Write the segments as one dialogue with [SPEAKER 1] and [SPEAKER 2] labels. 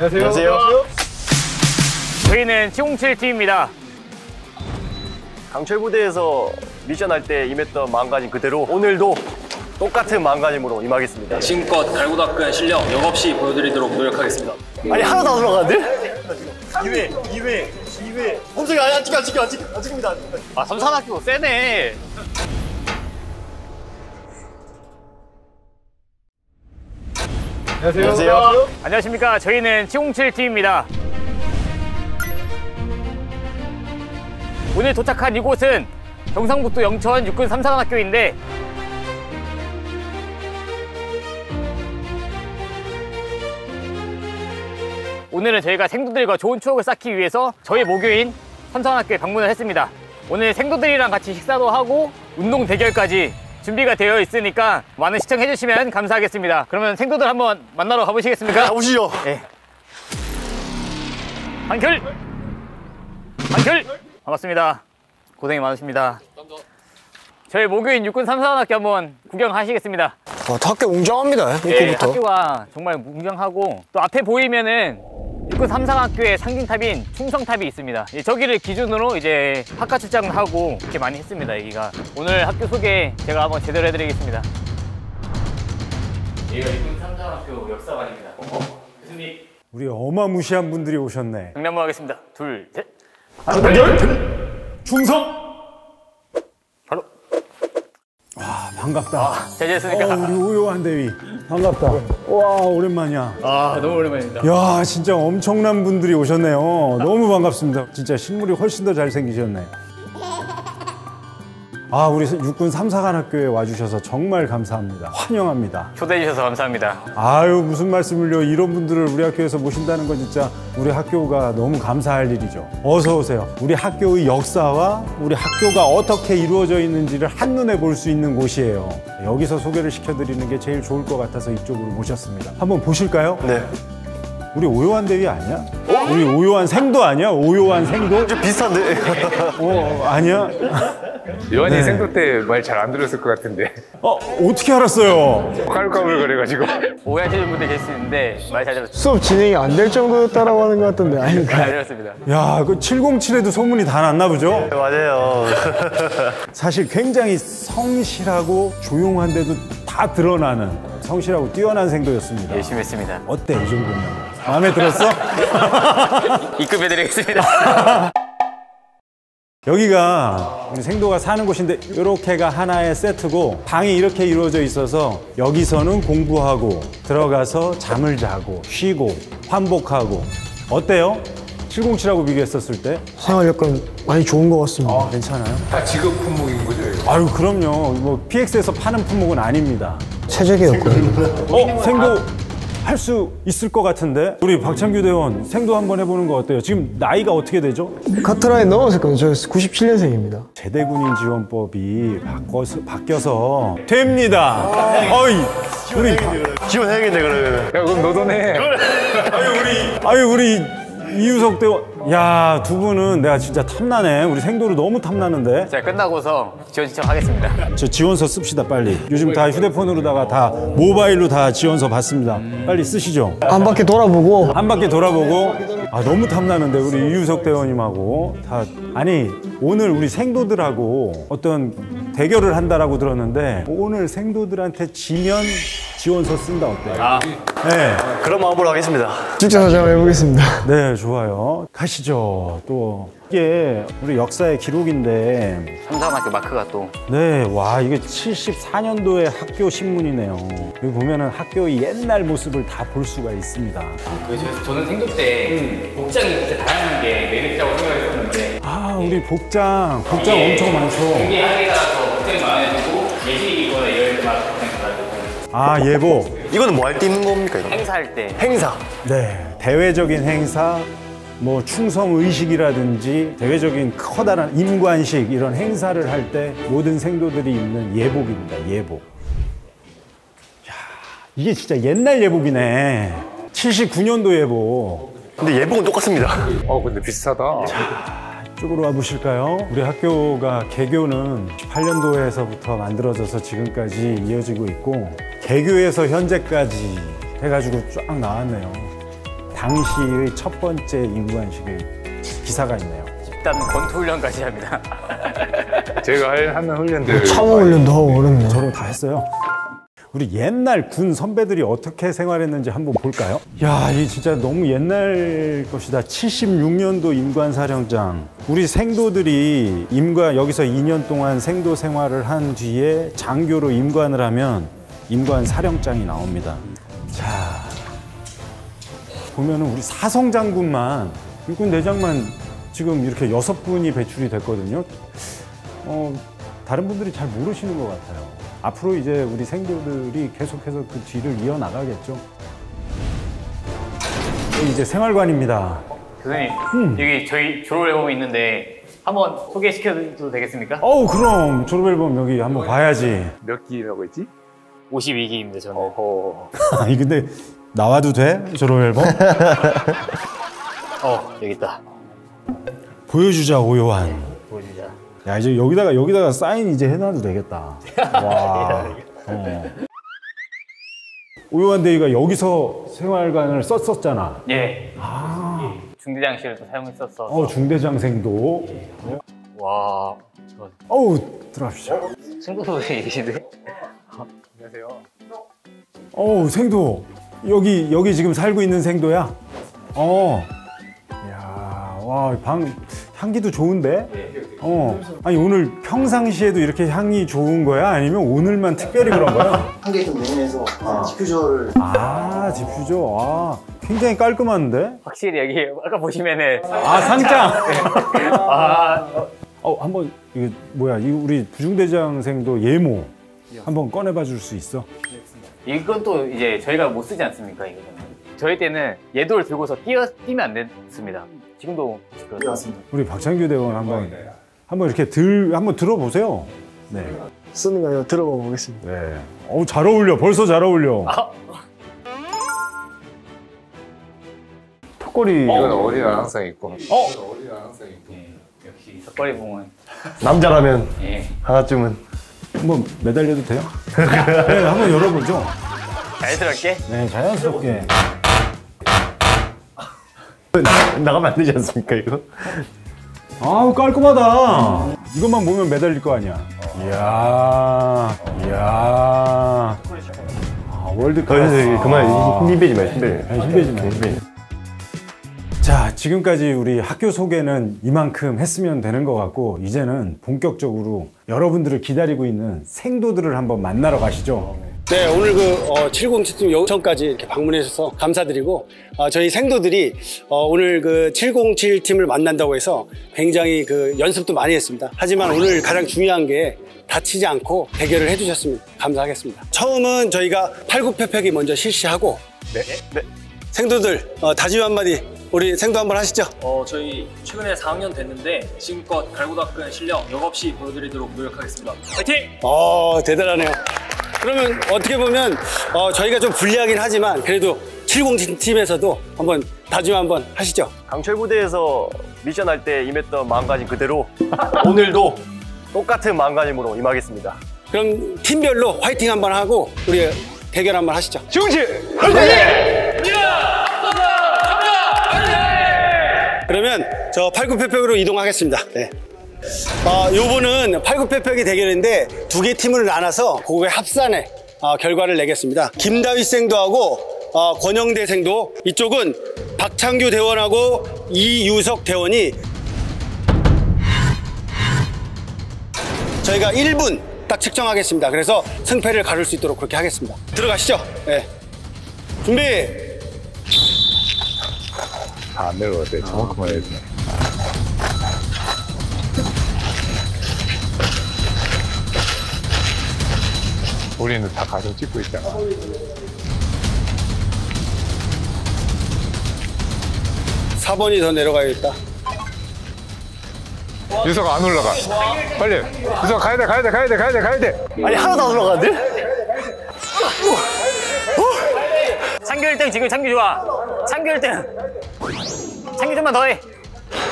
[SPEAKER 1] 안녕하세요.
[SPEAKER 2] 저희는 707팀입니다.
[SPEAKER 1] 강철 부대에서 미션 할 때 임했던 마음가짐 그대로 오늘도 똑같은 마음가짐으로 임하겠습니다.
[SPEAKER 3] 지금껏 달고 닦은 실력 역없이 보여드리도록 노력하겠습니다.
[SPEAKER 1] 아니 하나도 안 들어가는데? 2회, 2회, 2회. 홈생이 안 찍혀, 안 찍혀, 안 찍혀, 안 찍힙니다.
[SPEAKER 2] 아, 삼산학교 세네.
[SPEAKER 1] 안녕하세요.
[SPEAKER 2] 안녕하십니까. 저희는 707팀입니다. 오늘 도착한 이곳은 경상북도 영천 육군 삼사관학교인데 오늘은 저희가 생도들과 좋은 추억을 쌓기 위해서 저희 모교인 삼사관학교에 방문을 했습니다. 오늘 생도들이랑 같이 식사도 하고 운동 대결까지 준비가 되어 있으니까 많은 시청해 주시면 감사하겠습니다. 그러면 생도들 한번 만나러 가보시겠습니까?
[SPEAKER 1] 가보시죠.
[SPEAKER 2] 네. 한결! 한결! 반갑습니다. 고생이 많으십니다. 저희 모교인 육군 삼사관학교 한번 구경하시겠습니다.
[SPEAKER 4] 와, 학교 웅장합니다.
[SPEAKER 2] 예,
[SPEAKER 4] 입구부터.
[SPEAKER 2] 학교가 정말 웅장하고 또 앞에 보이면은 육군 삼사관학교의 상징탑인 충성탑이 있습니다. 예, 저기를 기준으로 이제 학과 출장을 하고 이렇게 많이 했습니다. 여기가 오늘 학교 소개 제가 한번 제대로 해드리겠습니다. 여기가 육군 삼사관학교 역사관입니다. 교수님
[SPEAKER 5] 우리 어마무시한 분들이 오셨네.
[SPEAKER 2] 경남모 하겠습니다. 둘, 셋.
[SPEAKER 5] 충성!
[SPEAKER 2] 바로
[SPEAKER 5] 아, 반갑다.
[SPEAKER 2] 잘 지냈습니까?
[SPEAKER 5] 어, 우리 우요한 대위. 반갑다. 와, 오랜만이야.
[SPEAKER 2] 아 너무 오랜만입니다.
[SPEAKER 5] 야, 진짜 엄청난 분들이 오셨네요. 너무 반갑습니다. 진짜 실물이 훨씬 더 잘생기셨네. 아, 우리 육군 삼사관학교에 와주셔서 정말 감사합니다. 환영합니다.
[SPEAKER 2] 초대해 주셔서 감사합니다.
[SPEAKER 5] 아유, 무슨 말씀을요. 이런 분들을 우리 학교에서 모신다는 건 진짜 우리 학교가 너무 감사할 일이죠. 어서 오세요. 우리 학교의 역사와 우리 학교가 어떻게 이루어져 있는지를 한눈에 볼 수 있는 곳이에요. 여기서 소개를 시켜드리는 게 제일 좋을 것 같아서 이쪽으로 모셨습니다. 한번 보실까요?
[SPEAKER 1] 네.
[SPEAKER 5] 우리 오요한 대위 아니야? 우리 오요한 생도 아니야? 오요한 생도?
[SPEAKER 1] 좀 비슷한데?
[SPEAKER 5] 어, 아니야?
[SPEAKER 6] 요한이
[SPEAKER 5] 네.
[SPEAKER 6] 생도 때 말 잘 안 들었을 것 같은데
[SPEAKER 5] 어, 어떻게 알았어요?
[SPEAKER 6] 까불까불 그래가지고
[SPEAKER 2] 오해하시는 분들 계시는데 말 잘 들었습니다.
[SPEAKER 4] 수업 진행이 안 될 정도였다라고 하는 것 같던데 아닌가?
[SPEAKER 2] 잘 들었습니다.
[SPEAKER 5] 야, 그 707에도 소문이 다 났나 보죠?
[SPEAKER 1] 네, 맞아요.
[SPEAKER 5] 사실 굉장히 성실하고 조용한데도 다 드러나는 성실하고 뛰어난 생도였습니다.
[SPEAKER 2] 열심히 했습니다.
[SPEAKER 5] 어때 이 정도면? 마음에 들었어?
[SPEAKER 2] 입금해드리겠습니다.
[SPEAKER 5] 여기가 우리 생도가 사는 곳인데 이렇게가 하나의 세트고 방이 이렇게 이루어져 있어서 여기서는 공부하고 들어가서 잠을 자고 쉬고 환복하고 어때요? 707하고 비교했었을 때
[SPEAKER 4] 생활 여건 많이 좋은 것 같습니다.
[SPEAKER 5] 괜찮아요?
[SPEAKER 6] 다 직업 품목인 거죠 이거?
[SPEAKER 5] 아유 그럼요. 뭐 PX에서 파는 품목은 아닙니다.
[SPEAKER 4] 최적의 여건.
[SPEAKER 5] 어 생도 할 수 있을 것 같은데 우리 박창규 대원 생도 한번 해보는 거 어때요? 지금 나이가 어떻게 되죠?
[SPEAKER 4] 카트라인 넘었을 거예요. 저 97년생입니다.
[SPEAKER 5] 제대군인 지원법이 바꿔서 바뀌어서 됩니다. 어이 우리
[SPEAKER 1] 지원해야겠네, 그러면.
[SPEAKER 6] 야 그럼 너도 내
[SPEAKER 5] 아유 우리 이유석 대원 야 두 분은 내가 진짜 탐나네. 우리 생도로 너무 탐나는데
[SPEAKER 2] 자 끝나고서 지원 신청하겠습니다.
[SPEAKER 5] 저 지원서 씁시다 빨리. 요즘 다 휴대폰으로다가 다 모바일로 다 지원서 받습니다. 빨리 쓰시죠.
[SPEAKER 4] 한 바퀴 돌아보고
[SPEAKER 5] 한 바퀴 돌아보고 아 너무 탐나는데 우리 이유석 대원님하고 다 아니 오늘 우리 생도들하고 어떤 대결을 한다라고 들었는데 오늘 생도들한테 지면 지원서 쓴다 어때요? 네,
[SPEAKER 1] 그런 마음으로 하겠습니다.
[SPEAKER 4] 직접 사정을 해보겠습니다.
[SPEAKER 5] 네 좋아요. 가시죠. 또 이게 우리 역사의 기록인데
[SPEAKER 2] 삼사관학교 마크가 또
[SPEAKER 5] 네, 와 이게 74년도의 학교 신문이네요. 여기 보면은 학교의 옛날 모습을 다 볼 수가 있습니다.
[SPEAKER 2] 그 저는 생도 때 복장이 진짜 다양한 게 매력이라고 생각했었는데
[SPEAKER 5] 아 우리 복장 복장 엄청 많죠.
[SPEAKER 2] 준비하기가 더 복장이 많아지고 예식이거나 이럴
[SPEAKER 5] 아 예보.
[SPEAKER 1] 이거는 뭐 할 때 입는 겁니까, 이거?
[SPEAKER 2] 행사할 때
[SPEAKER 1] 행사.
[SPEAKER 5] 네, 대외적인 행사, 뭐 충성 의식이라든지 대외적인 커다란 임관식 이런 행사를 할 때 모든 생도들이 입는 예복입니다. 예복. 야, 이게 진짜 옛날 예복이네. 79년도 예복.
[SPEAKER 1] 근데 예복은 똑같습니다.
[SPEAKER 6] 어 근데 비슷하다
[SPEAKER 5] 이 쪽으로 와 보실까요? 우리 학교가 개교는 18년도에서부터 만들어져서 지금까지 이어지고 있고 개교에서 현재까지 해가지고 쫙 나왔네요. 당시의 첫 번째 임관식의 기사가 있네요.
[SPEAKER 2] 집단 권투 훈련까지 합니다.
[SPEAKER 6] 제가 할- 하는 훈련들
[SPEAKER 4] 참호 훈련도 하고 그랬네.
[SPEAKER 5] 저로 다 했어요. 우리 옛날 군 선배들이 어떻게 생활했는지 한번 볼까요? 야, 이 진짜 너무 옛날 것이다. 76년도 임관사령장. 우리 생도들이 임관 여기서 2년 동안 생도 생활을 한 뒤에 장교로 임관을 하면 임관 사령장이 나옵니다. 자, 보면은 우리 사성 장군만 일군 대장만 지금 이렇게 여섯 분이 배출이 됐거든요. 어, 다른 분들이 잘 모르시는 것 같아요. 앞으로 이제 우리 생도들이 계속해서 그 뒤를 이어나가겠죠. 여기 이제 생활관입니다.
[SPEAKER 2] 교수님,
[SPEAKER 5] 음.
[SPEAKER 2] 여기 저희 졸업 앨범이 있는데 한번 소개시켜도 되겠습니까?
[SPEAKER 5] 어우, 그럼 졸업 앨범 여기 한번 봐야지.
[SPEAKER 6] 몇 기라고 했지?
[SPEAKER 2] 52기입니다, 저는.
[SPEAKER 6] 어허.
[SPEAKER 5] 아니, 근데 나와도 돼? 졸업 앨범?
[SPEAKER 2] 어, 여기 있다.
[SPEAKER 5] 보여주자, 오요한. 야, 이제 여기다가, 여기다가 사인 이제 해놔도 되겠다. 와. 어. 오요한 대위가 여기서 생활관을 썼었잖아.
[SPEAKER 2] 예. 중대장실도 사용했었어.
[SPEAKER 5] 어, 중대장생도.
[SPEAKER 2] 와, 저
[SPEAKER 5] 어우, 들어가십시오.
[SPEAKER 2] 친구분이 계신데?
[SPEAKER 5] 어우 생도 여기 여기 지금 살고 있는 생도야? 어. 야, 와, 방 향기도 좋은데? 어. 아니 오늘 평상시에도 이렇게 향이 좋은 거야? 아니면 오늘만 특별히 그런 거야?
[SPEAKER 7] 향기 좀 내면서 디퓨저를
[SPEAKER 5] 아, 디퓨저. 아, 굉장히 깔끔한데?
[SPEAKER 2] 확실히 여기 아까 보시면은
[SPEAKER 5] 아, 상장.
[SPEAKER 2] 아,
[SPEAKER 5] 어, 한번 이거 뭐야? 이 우리 부중대장생도 예모 한번 꺼내 봐 줄 수 있어?
[SPEAKER 2] 이건 또 이제 저희가 못 쓰지 않습니까, 이거는. 저희 때는 예도를 들고서 뛰어, 뛰면 안 됐습니다. 지금도 그렇습니다.
[SPEAKER 7] 들어왔습니다.
[SPEAKER 5] 우리 박창규 대원 한번 한번 이렇게 들 한번 들어보세요. 네.
[SPEAKER 4] 쓰는 거 들어봐 보겠습니다.
[SPEAKER 5] 네. 어우, 잘 어울려. 벌써 잘 어울려.
[SPEAKER 1] 턱걸이
[SPEAKER 6] 이건 어디나 항상 있고.
[SPEAKER 2] 역시 석거리 보면
[SPEAKER 1] 남자라면
[SPEAKER 2] 예.
[SPEAKER 1] 하나쯤은
[SPEAKER 5] 한번 매달려도 돼요? 네, 한번 열어보죠.
[SPEAKER 2] 자연스럽게
[SPEAKER 5] 네, 자연스럽게.
[SPEAKER 1] 나, 나가면 안 되지 않습니까 이거?
[SPEAKER 5] 아우, 깔끔하다. 이것만 보면 매달릴 거 아니야. 이야, 이야. 아, world
[SPEAKER 1] 더 이상
[SPEAKER 5] 클래스.
[SPEAKER 1] 그만 힘 빼지 마, 힘 빼지 마.
[SPEAKER 5] 아, 힘 빼지 마.
[SPEAKER 1] 힘 빼지 마.
[SPEAKER 5] 자, 지금까지 우리 학교 소개는 이만큼 했으면 되는 것 같고, 이제는 본격적으로 여러분들을 기다리고 있는 생도들을 한번 만나러 가시죠.
[SPEAKER 8] 네, 오늘 그 어, 707팀 영천까지 이렇게 방문해 주셔서 감사드리고 어, 저희 생도들이 어, 오늘 그 707팀을 만난다고 해서 굉장히 그 연습도 많이 했습니다. 하지만 오늘 가장 중요한 게 다치지 않고 대결을 해주셨으면 감사하겠습니다. 처음은 저희가 팔굽혀펴기 먼저 실시하고
[SPEAKER 1] 네.
[SPEAKER 8] 생도들 어, 다짐 한마디 우리 생도 한번 하시죠.
[SPEAKER 3] 어, 저희 최근에 4학년 됐는데 지금껏 갈고 닦은 실력 역없이 보여드리도록 노력하겠습니다. 화이팅!
[SPEAKER 8] 어, 대단하네요. 그러면 어떻게 보면 어, 저희가 좀 불리하긴 하지만 그래도 707팀에서도 한번 다짐 한번 하시죠.
[SPEAKER 1] 강철 부대에서 미션 할 때 임했던 마음가짐 그대로 오늘도 똑같은 마음가짐으로 임하겠습니다.
[SPEAKER 8] 그럼 팀별로 화이팅 한번 하고 우리 대결 한번 하시죠.
[SPEAKER 1] 중지!
[SPEAKER 8] 그러면 저 팔굽혀펴기로 이동하겠습니다. 네. 어, 요번은 팔굽혀펴기 대결인데 두 개 팀을 나눠서 그거의 합산의 어, 결과를 내겠습니다. 김다윗 생도 하고 어, 권영대 생도 이쪽은 박창규 대원하고 이유석 대원이 저희가 1분 딱 측정하겠습니다. 그래서 승패를 가를 수 있도록 그렇게 하겠습니다. 들어가시죠. 네. 준비.
[SPEAKER 6] 다안 내려갈 때 정확히만 해야 돼. 우리는 다 가정 찍고 있잖아.
[SPEAKER 8] 사번이더 내려가야겠다.
[SPEAKER 6] 유서가 안 올라가. 빨리. 유서 가야 돼, 가야 돼, 가야 돼, 가야 돼, 가야 돼.
[SPEAKER 1] 아니 하나도 안 올라가는데?
[SPEAKER 2] 창규 1등 지금 창규 좋아. 창규 1등. 창규 좀만 더 해.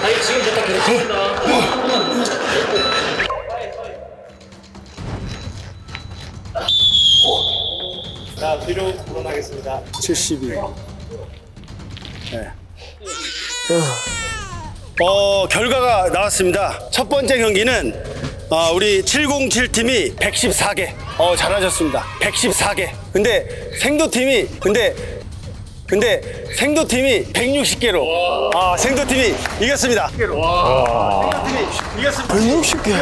[SPEAKER 3] 아니, 지금부터 계속 합니다.
[SPEAKER 8] 72. 네. 어, 결과가 나왔습니다. 첫 번째 경기는 어, 우리 707팀이 114개. 어, 잘하셨습니다. 114개. 근데 생도팀이 근데 근데 생도팀이 160개로 아, 생도팀이 이겼습니다.
[SPEAKER 4] 160개.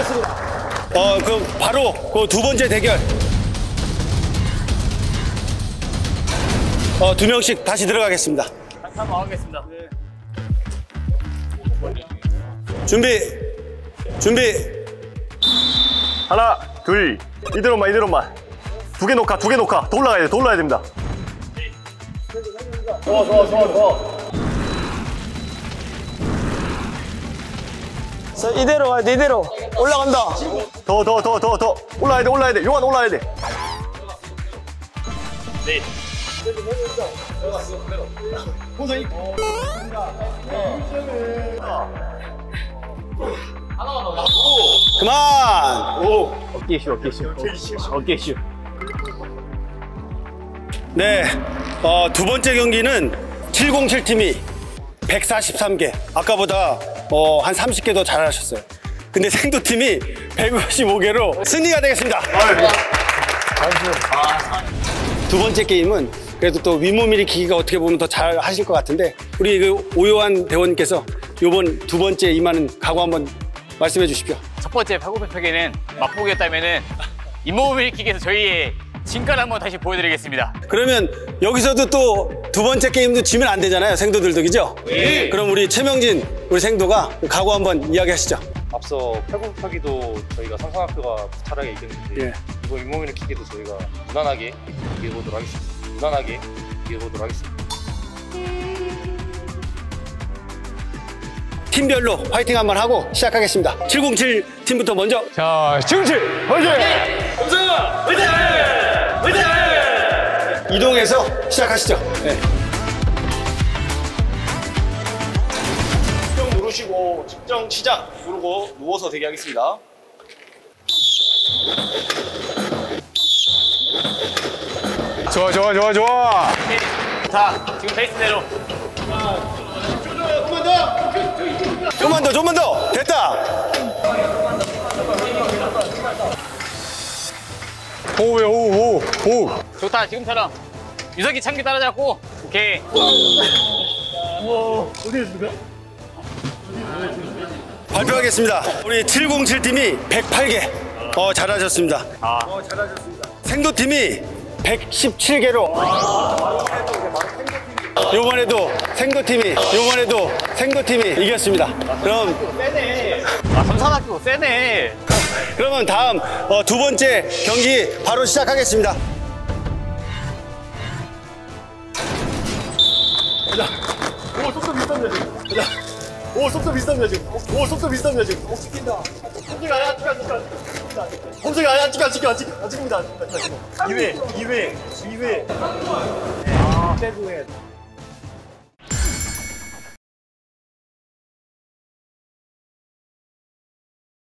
[SPEAKER 8] 어, 그럼 바로 그 두 번째 대결. 어, 두 명씩 다시 들어가겠습니다.
[SPEAKER 2] 한번 하겠습니다.
[SPEAKER 8] 준비. 준비.
[SPEAKER 1] 하나, 둘, 이대로만, 이대로만. 두개 녹화, 두개 녹화. 더 올라가야 돼, 더 올라가야 됩니다.
[SPEAKER 4] 자, 이대로 가야 돼, 이대로. 올라간다.
[SPEAKER 1] 더, 더, 더, 더, 더. 올라가야 돼, 올라가야 돼. 요한 올라가야 돼.
[SPEAKER 8] 그만.
[SPEAKER 2] 어깨 슈, 어깨 슈. 어깨 슈.
[SPEAKER 8] 네. 어, 두 번째 경기는 707팀이 143개. 아까보다 어, 한 30개 더 잘하셨어요. 근데 생도팀이 155개로 승리가 되겠습니다. 두 번째 게임은 그래도 또 윗몸 일으키기가 어떻게 보면 더 잘 하실 것 같은데 우리 그 오요한 대원께서 요번 두 번째 임하는 각오 한번 말씀해 주십시오.
[SPEAKER 2] 첫 번째 팔굽혀펴기는 맛보기였다면은 일으키기 위해서 저희의 진가를 한번 다시 보여드리겠습니다.
[SPEAKER 8] 그러면 여기서도 또 두 번째 게임도 지면 안 되잖아요. 생도들도 그죠? 예. 그럼 우리 최명진 우리 생도가 각오 한번 이야기하시죠.
[SPEAKER 9] 앞서 팔굽혀펴기도 저희가 삼성학교가 무탈하게 이겼는데
[SPEAKER 8] 예.
[SPEAKER 9] 이번 잇몸 일으키기도 저희가 무난하게 이겨보도록 하겠습니다. 무난하게 이겨보도록 하겠습니다.
[SPEAKER 8] 팀별로 파이팅 한번 하고 시작하겠습니다. 707 팀부터 먼저
[SPEAKER 6] 자, 지금치 화이팅!
[SPEAKER 8] 이동해서 시작하시죠. 네.
[SPEAKER 1] 측정 누르시고 측정 시작 누르고 누워서 대기하겠습니다.
[SPEAKER 6] 좋아, 좋아, 좋아, 좋아.
[SPEAKER 2] 자, 지금 페이스대로.
[SPEAKER 8] 좀만 더, 좀만 더. 됐다.
[SPEAKER 6] 호우, 호우, 호우.
[SPEAKER 2] 좋다, 지금처럼. 유석이 참기 따라잡고. 오케이.
[SPEAKER 8] 발표하겠습니다. 우리 707 팀이 108개. 어, 잘하셨습니다.
[SPEAKER 2] 아.
[SPEAKER 8] 생도 팀이 117개로. 요번에도 생도 팀이 요번에도 생도 팀이 이겼습니다. 그럼
[SPEAKER 2] 아, 삼산학교 세네.
[SPEAKER 8] 그러면 다음 어, 두 번째 경기 바로 시작하겠습니다.
[SPEAKER 1] 오, 속도 비슷합니다, 지금. 오, 속도 비슷합니다, 지금. 오, 찍힌다. 홈즈가 아니야, 찍어, 찍어. 홈즈가 아니야, 찍어, 찍어, 찍어. 안 찍습니다. 2회, 2회, 2회. 아,